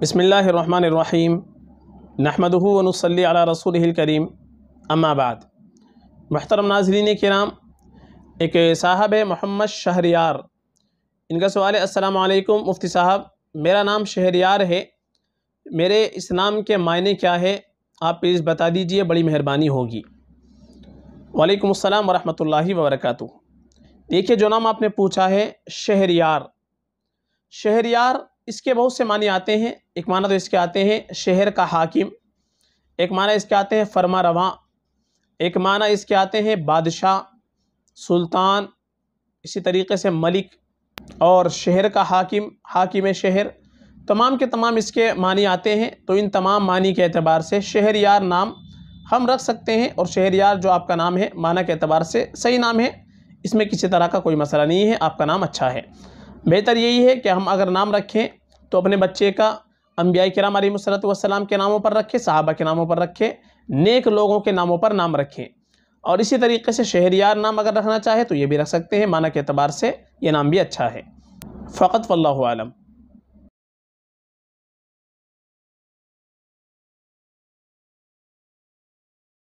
बसमीम अला रसूल करीम। अम्माबाद महतरम नाजरीन नाम एक साहब मोहम्मद शहरियार। इनका सवाल है मुफ्ती साहब। मेरा नाम शहरियार है। मेरे इस नाम के मायने क्या है? आप प्लीज़ बता दीजिए, बड़ी मेहरबानी होगी। वालेकुम अस्सलाम वरहमतुल्लाहि वबरकातुहू। देखिए, जो नाम आपने पूछा है, शहरियार। शहरियार इसके बहुत से मानी आते हैं। एक माना तो इसके आते हैं, शहर का हाकिम। एक माना इसके आते हैं, फरमा रवा। एक माना इसके आते हैं, बादशाह, सुल्तान, इसी तरीके से मलिक और शहर का हाकिम हाकिम शहर। तमाम के तमाम इसके मानी आते हैं तो इन तमाम मानी के अतबार से शहर यार नाम हम रख सकते हैं और शहर यार जो आपका नाम है, माना के अतबार से सही नाम है। इसमें किसी तरह का कोई मसला नहीं है, आपका नाम अच्छा है। बेहतर यही है कि हम अगर नाम रखें तो अपने बच्चे का अम्बिया कराम वसलाम के नामों पर रखें, साहबा के नामों पर रखें, नेक लोगों के नामों पर नाम रखें। और इसी तरीके से शहरियार नाम अगर रखना चाहे तो ये भी रख सकते हैं माना के अतबार से ये नाम भी अच्छा है। फ़कत वल्लम